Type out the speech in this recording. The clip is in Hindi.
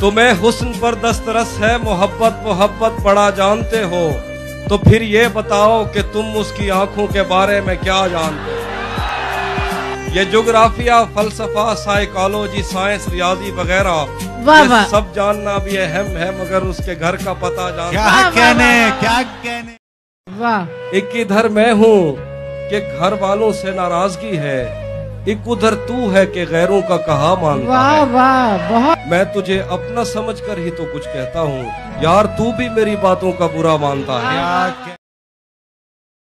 तुम्हें हुस्न पर दस्तरस है मोहब्बत मोहब्बत बड़ा जानते हो। तो फिर ये बताओ कि तुम उसकी आँखों के बारे में क्या जानते हो? ये जोग्राफिया फलसफा साइकोलॉजी साइंस रियाजी वगैरह। वाह सब जानना भी अहम है मगर उसके घर का पता जानना। क्या कहने क्या कहने? वाह। एक इधर मैं हूँ कि घर वालों से नाराज़गी है एक उधर तू है के गैरों का कहा मानता वाह है। वाह बहुत मैं तुझे अपना समझकर ही तो कुछ कहता हूँ। यार तू भी मेरी बातों का बुरा मानता है।